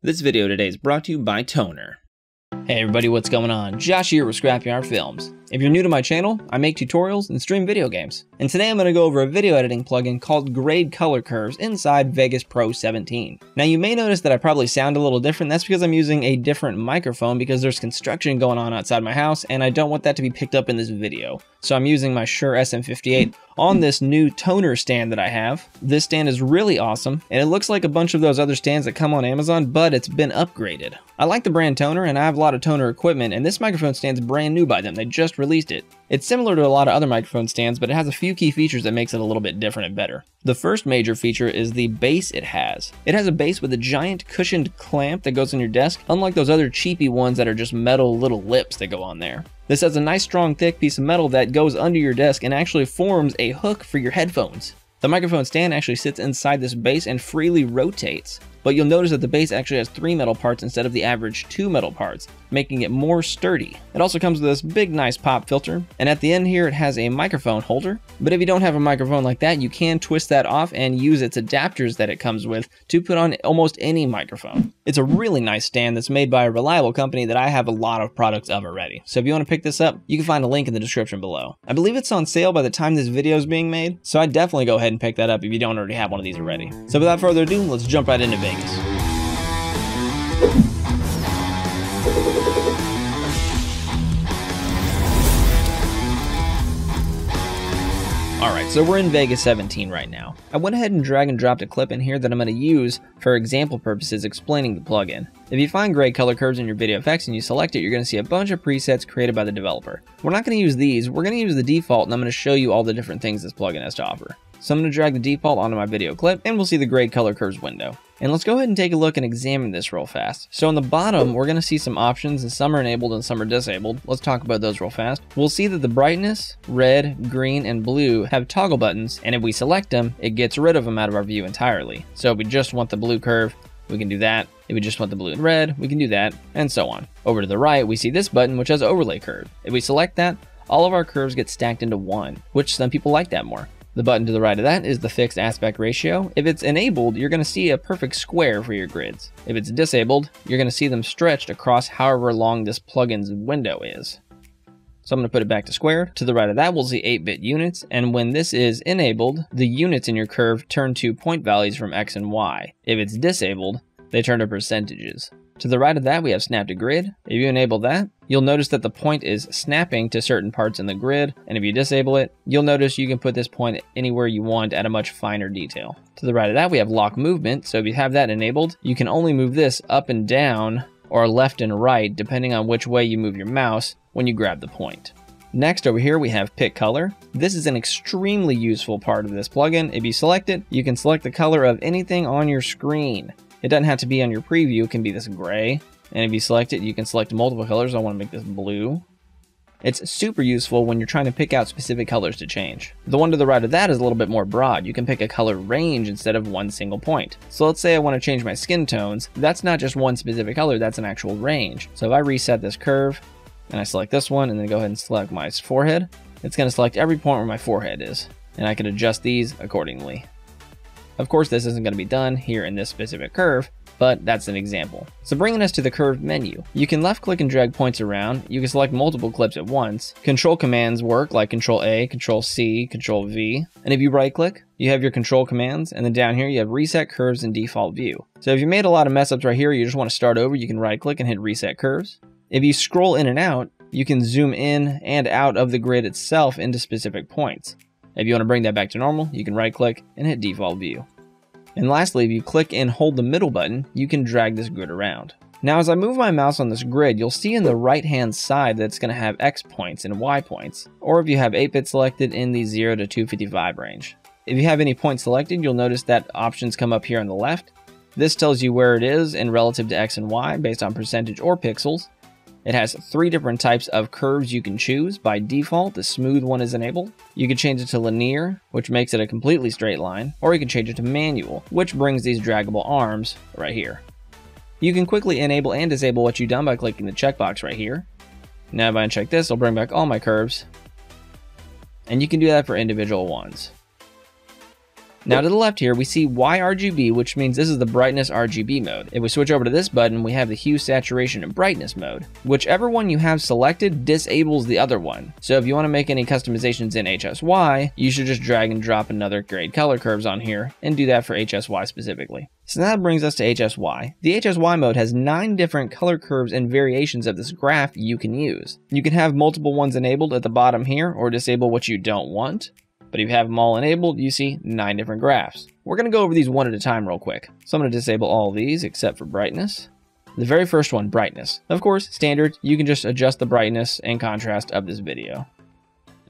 This video today is brought to you by Tonor. Hey everybody, what's going on? Josh here with Scrapyard Films. If you're new to my channel, I make tutorials and stream video games. And today I'm going to go over a video editing plugin called Graide Color Curves inside Vegas Pro 17. Now you may notice that I probably sound a little different. That's because I'm using a different microphone because there's construction going on outside my house and I don't want that to be picked up in this video. So I'm using my Shure SM58 on this new Tonor stand that I have. This stand is really awesome and it looks like a bunch of those other stands that come on Amazon, but it's been upgraded. I like the brand Tonor and I have a lot of Tonor equipment and this microphone stand's brand new by them. They just released it. It's similar to a lot of other microphone stands, but it has a few key features that makes it a little bit different and better. The first major feature is the base it has. It has a base with a giant cushioned clamp that goes on your desk, unlike those other cheapy ones that are just metal little lips that go on there. This has a nice strong thick piece of metal that goes under your desk and actually forms a hook for your headphones. The microphone stand actually sits inside this base and freely rotates but you'll notice that the base actually has three metal parts instead of the average two metal parts, making it more sturdy. It also comes with this big nice pop filter, and at the end here it has a microphone holder, but if you don't have a microphone like that, you can twist that off and use its adapters that it comes with to put on almost any microphone. It's a really nice stand that's made by a reliable company that I have a lot of products of already. So if you want to pick this up, you can find a link in the description below. I believe it's on sale by the time this video is being made, so I'd definitely go ahead and pick that up if you don't already have one of these already. So without further ado, let's jump right into Vegas. Alright, so we're in Vegas 17 right now. I went ahead and drag and dropped a clip in here that I'm going to use for example purposes explaining the plugin. If you find Graide Color Curves in your video effects and you select it, you're going to see a bunch of presets created by the developer. We're not going to use these, we're going to use the default and I'm going to show you all the different things this plugin has to offer. So I'm going to drag the default onto my video clip and we'll see the Graide Color Curves window. And let's go ahead and take a look and examine this real fast. So on the bottom, we're going to see some options and some are enabled and some are disabled. Let's talk about those real fast. We'll see that the brightness, red, green, and blue have toggle buttons, and if we select them, it gets rid of them out of our view entirely. So if we just want the blue curve, we can do that. If we just want the blue and red, we can do that, and so on. Over to the right, we see this button, which has overlay curve. If we select that, all of our curves get stacked into one, which some people like that more. The button to the right of that is the fixed aspect ratio. If it's enabled, you're going to see a perfect square for your grids. If it's disabled, you're going to see them stretched across however long this plugin's window is. So I'm going to put it back to square. To the right of that, we'll see 8-bit units. And when this is enabled, the units in your curve turn to point values from X and Y. If it's disabled, they turn to percentages. To the right of that, we have snap to grid. If you enable that, you'll notice that the point is snapping to certain parts in the grid. And if you disable it, you'll notice you can put this point anywhere you want at a much finer detail. To the right of that, we have lock movement. So if you have that enabled, you can only move this up and down or left and right, depending on which way you move your mouse when you grab the point. Next over here we have pick color. This is an extremely useful part of this plugin. If you select it, you can select the color of anything on your screen. It doesn't have to be on your preview, it can be this gray. And if you select it, you can select multiple colors. I want to make this blue. It's super useful when you're trying to pick out specific colors to change. The one to the right of that is a little bit more broad. You can pick a color range instead of one single point. So let's say I want to change my skin tones. That's not just one specific color, that's an actual range. So if I reset this curve and I select this one and then go ahead and select my forehead, it's going to select every point where my forehead is. And I can adjust these accordingly. Of course, this isn't going to be done here in this specific curve, but that's an example. So bringing us to the curved menu, you can left click and drag points around, you can select multiple clips at once, control commands work like control A, control C, control V, and if you right click, you have your control commands, and then down here you have reset curves and default view. So if you made a lot of mess ups right here, you just want to start over, you can right click and hit reset curves. If you scroll in and out, you can zoom in and out of the grid itself into specific points. If you want to bring that back to normal, you can right click and hit default view. And lastly, if you click and hold the middle button, you can drag this grid around. Now as I move my mouse on this grid, you'll see in the right hand side that it's going to have X points and Y points, or if you have 8-bit selected in the 0 to 255 range. If you have any point selected, you'll notice that options come up here on the left. This tells you where it is in relative to X and Y based on percentage or pixels, it has three different types of curves you can choose. By default, the smooth one is enabled. You can change it to linear, which makes it a completely straight line, or you can change it to manual, which brings these draggable arms right here. You can quickly enable and disable what you've done by clicking the checkbox right here. Now if I uncheck this, it'll bring back all my curves. And you can do that for individual ones. Now to the left here, we see YRGB, which means this is the brightness RGB mode. If we switch over to this button, we have the hue, saturation, and brightness mode. Whichever one you have selected disables the other one. So if you want to make any customizations in HSY, you should just drag and drop another Graide Color Curves on here and do that for HSY specifically. So that brings us to HSY. The HSY mode has nine different color curves and variations of this graph you can use. You can have multiple ones enabled at the bottom here or disable what you don't want. But if you have them all enabled, you see nine different graphs. We're going to go over these one at a time real quick. So I'm to disable all these except for brightness. The very first one, brightness. Of course, standard, you can just adjust the brightness and contrast of this video.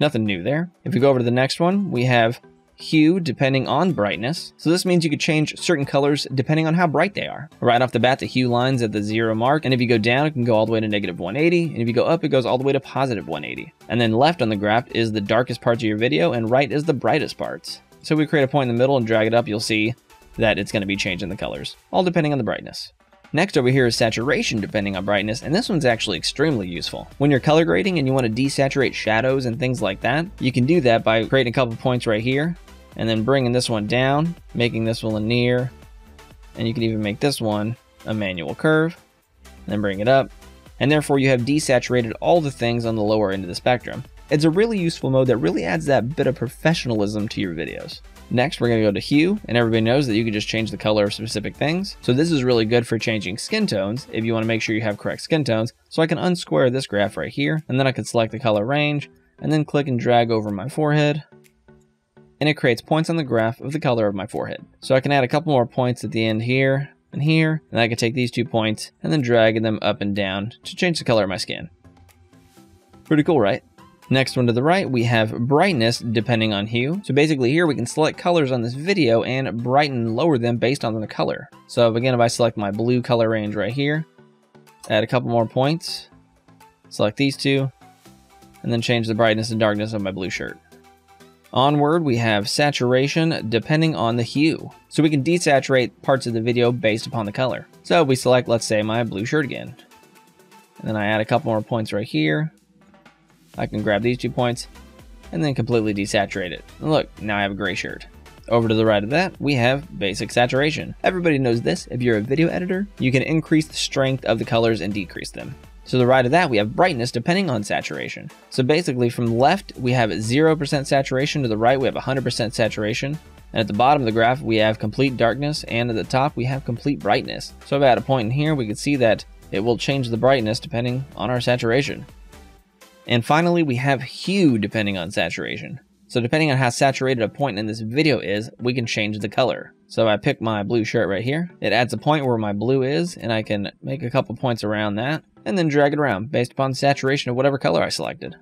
Nothing new there. If we go over to the next one, we have hue depending on brightness. So this means you could change certain colors depending on how bright they are. Right off the bat, the hue line's at the zero mark, and if you go down, it can go all the way to negative 180, and if you go up, it goes all the way to positive 180. And then left on the graph is the darkest parts of your video, and right is the brightest parts. So we create a point in the middle and drag it up, you'll see that it's going to be changing the colors, all depending on the brightness. Next over here is saturation depending on brightness, and this one's actually extremely useful. When you're color grading and you want to desaturate shadows and things like that, you can do that by creating a couple points right here, and then bringing this one down, making this one linear, and you can even make this one a manual curve, and then bring it up, and therefore you have desaturated all the things on the lower end of the spectrum. It's a really useful mode that really adds that bit of professionalism to your videos. Next, we're going to go to hue, and everybody knows that you can just change the color of specific things. So this is really good for changing skin tones if you want to make sure you have correct skin tones. So I can unsquare this graph right here, and then I can select the color range, and then click and drag over my forehead, and it creates points on the graph of the color of my forehead. So I can add a couple more points at the end here and here, and I can take these two points and then drag them up and down to change the color of my skin. Pretty cool, right? Next one to the right, we have brightness depending on hue. So basically here we can select colors on this video and brighten and lower them based on the color. So again, if I select my blue color range right here, add a couple more points, select these two, and then change the brightness and darkness of my blue shirt. Onward, we have saturation depending on the hue. So we can desaturate parts of the video based upon the color. So we select, let's say, my blue shirt again. And then I add a couple more points right here. I can grab these two points and then completely desaturate it. And look, now I have a gray shirt. Over to the right of that, we have basic saturation. Everybody knows this. If you're a video editor, you can increase the strength of the colors and decrease them. To the right of that, we have brightness depending on saturation. So basically from left, we have 0% saturation. To the right, we have 100% saturation. And at the bottom of the graph, we have complete darkness. And at the top, we have complete brightness. So if at a point in here, we can see that it will change the brightness depending on our saturation. And finally, we have hue depending on saturation. So depending on how saturated a point in this video is, we can change the color. So I pick my blue shirt right here. It adds a point where my blue is, and I can make a couple points around that and then drag it around based upon saturation of whatever color I selected.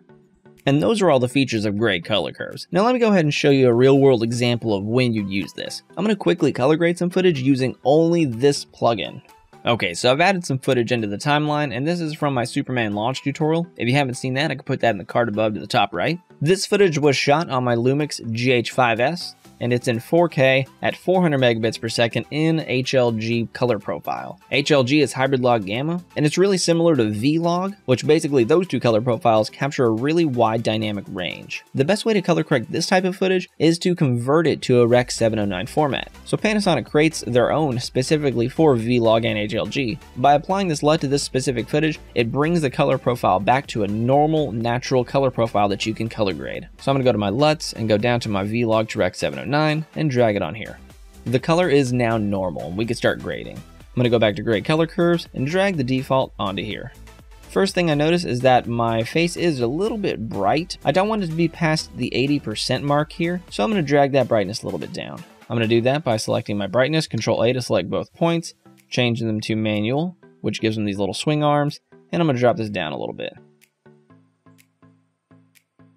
And those are all the features of Graide Color Curves. Now let me go ahead and show you a real world example of when you'd use this. I'm going to quickly color grade some footage using only this plugin. Okay, so I've added some footage into the timeline, and this is from my Superman launch tutorial. If you haven't seen that, I can put that in the card above to the top right. This footage was shot on my Lumix GH5S, and it's in 4K at 400 megabits per second in HLG color profile. HLG is hybrid log gamma, and it's really similar to VLOG, which basically those two color profiles capture a really wide dynamic range. The best way to color correct this type of footage is to convert it to a Rec 709 format. So Panasonic creates their own specifically for VLOG and HLG. By applying this LUT to this specific footage, it brings the color profile back to a normal, natural color profile that you can color grade. So I'm gonna go to my LUTs and go down to my VLOG to Rec 709 9 and drag it on here. The color is now normal and we can start grading. I'm going to go back to Graide Color Curves and drag the default onto here. First thing I notice is that my face is a little bit bright. I don't want it to be past the 80% mark here, so I'm going to drag that brightness a little bit down. I'm going to do that by selecting my brightness, Control A to select both points, changing them to manual, which gives them these little swing arms, and I'm going to drop this down a little bit.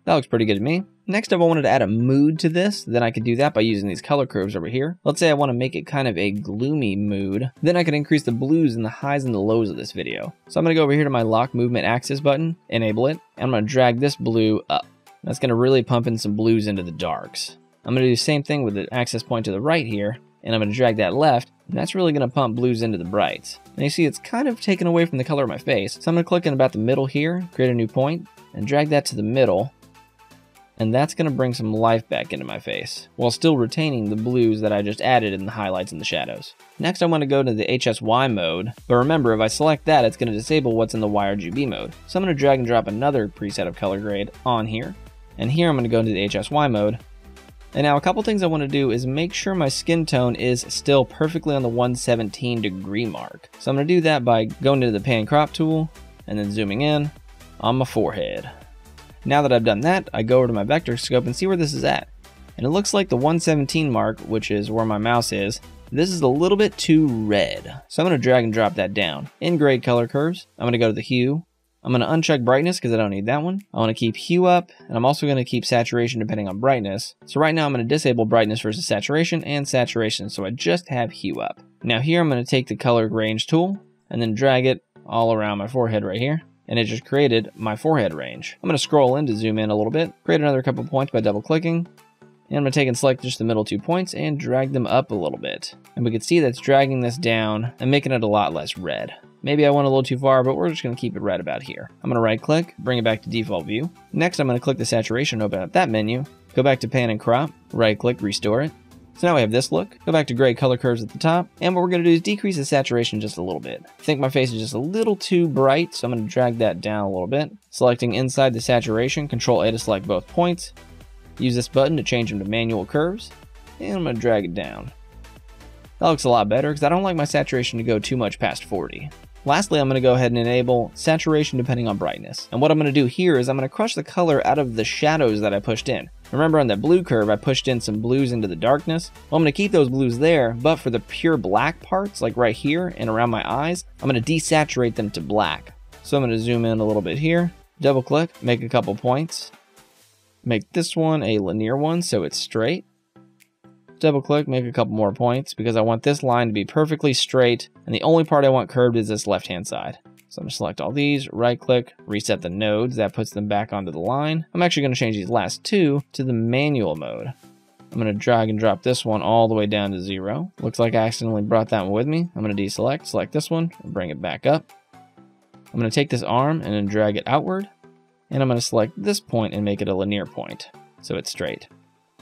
That looks pretty good to me. Next up, I wanted to add a mood to this. Then I could do that by using these color curves over here. Let's say I want to make it kind of a gloomy mood. Then I could increase the blues and the highs and the lows of this video. So I'm going to go over here to my lock movement axis button, enable it, and I'm going to drag this blue up. That's going to really pump in some blues into the darks. I'm going to do the same thing with the access point to the right here, and I'm going to drag that left, and that's really going to pump blues into the brights. And you see it's kind of taken away from the color of my face, so I'm going to click in about the middle here, create a new point, and drag that to the middle, and that's going to bring some life back into my face, while still retaining the blues that I just added in the highlights and the shadows. Next I want to go to the HSY mode, but remember if I select that it's going to disable what's in the YRGB mode. So I'm going to drag and drop another preset of color grade on here, and here I'm going to go into the HSY mode, and now a couple things I want to do is make sure my skin tone is still perfectly on the 117 degree mark. So I'm going to do that by going to the pan crop tool and then zooming in on my forehead. Now that I've done that, I go over to my vector scope and see where this is at. And it looks like the 117 mark, which is where my mouse is, this is a little bit too red. So I'm going to drag and drop that down. In Graide Color Curves, I'm going to go to the hue. I'm going to uncheck brightness because I don't need that one. I want to keep hue up, and I'm also going to keep saturation depending on brightness. So right now I'm going to disable brightness versus saturation and saturation, so I just have hue up. Now here I'm going to take the color range tool and then drag it all around my forehead right here and it just created my forehead range. I'm going to scroll in to zoom in a little bit, create another couple points by double clicking, and I'm going to take and select just the middle two points and drag them up a little bit. And we can see that's dragging this down and making it a lot less red. Maybe I went a little too far, but we're just going to keep it right about here. I'm going to right click, bring it back to default view. Next, I'm going to click the saturation open up that menu, go back to pan and crop, right click, restore it, so now we have this look. Go back to Graide Color Curves at the top. And what we're going to do is decrease the saturation just a little bit. I think my face is just a little too bright, so I'm going to drag that down a little bit. Selecting inside the saturation, Control A to select both points. Use this button to change them to manual curves. And I'm going to drag it down. That looks a lot better because I don't like my saturation to go too much past 40. Lastly, I'm going to go ahead and enable saturation depending on brightness. And what I'm going to do here is I'm going to crush the color out of the shadows that I pushed in. Remember on that blue curve, I pushed in some blues into the darkness? Well, I'm going to keep those blues there, but for the pure black parts, like right here and around my eyes, I'm going to desaturate them to black. So I'm going to zoom in a little bit here, double click, make a couple points, make this one a linear one so it's straight, double click, make a couple more points because I want this line to be perfectly straight and the only part I want curved is this left hand side. So I'm going to select all these, right click, reset the nodes, that puts them back onto the line. I'm actually going to change these last two to the manual mode. I'm going to drag and drop this one all the way down to zero. Looks like I accidentally brought that one with me. I'm going to deselect, select this one, and bring it back up. I'm going to take this arm and then drag it outward. And I'm going to select this point and make it a linear point, so it's straight.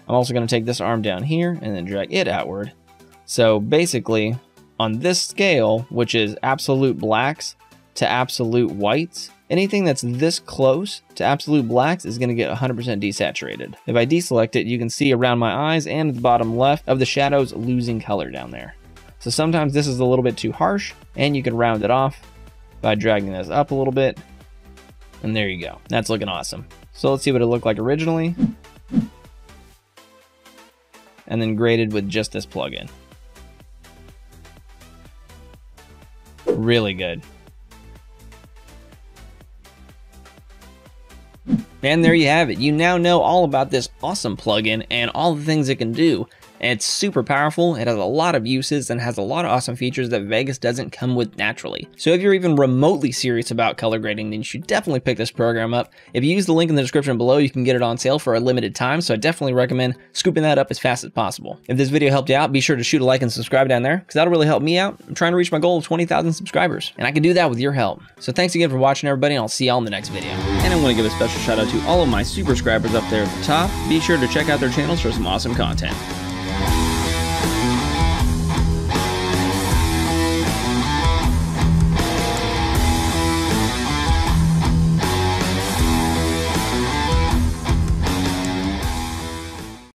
I'm also going to take this arm down here and then drag it outward. So basically, on this scale, which is absolute blacks to absolute whites, anything that's this close to absolute blacks is going to get 100% desaturated. If I deselect it, you can see around my eyes and the bottom left of the shadows losing color down there. So sometimes this is a little bit too harsh, and you can round it off by dragging this up a little bit. And there you go. That's looking awesome. So let's see what it looked like originally and then graded with just this plugin. Really good. And there you have it. You now know all about this awesome plugin and all the things it can do. It's super powerful, it has a lot of uses, and has a lot of awesome features that Vegas doesn't come with naturally. So if you're even remotely serious about color grading, then you should definitely pick this program up. If you use the link in the description below, you can get it on sale for a limited time, so I definitely recommend scooping that up as fast as possible. If this video helped you out, be sure to shoot a like and subscribe down there, because that'll really help me out. I'm trying to reach my goal of 20,000 subscribers, and I can do that with your help. So thanks again for watching, everybody, and I'll see y'all in the next video. And I want to give a special shout out to all of my subscribers up there at the top. Be sure to check out their channels for some awesome content.